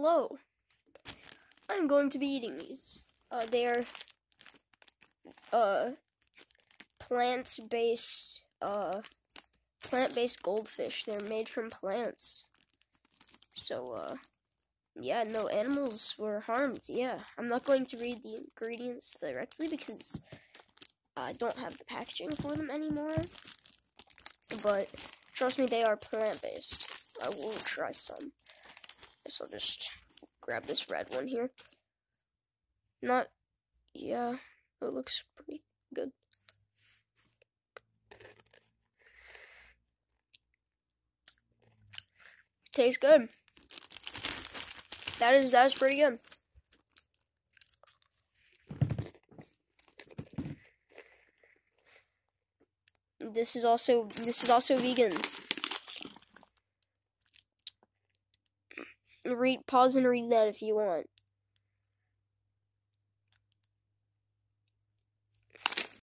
hello. I'm going to be eating these. Uh, they are uh plant-based uh plant-based goldfish. They're made from plants. So uh yeah, no animals were harmed. Yeah, I'm not going to read the ingredients directly because I don't have the packaging for them anymore. But trust me, they are plant-based. I will try some. So I'll just grab this red one here. Not, yeah, it looks pretty good. Tastes good. That is that is pretty good. This is also this is also vegan. Read pause and read that if you want.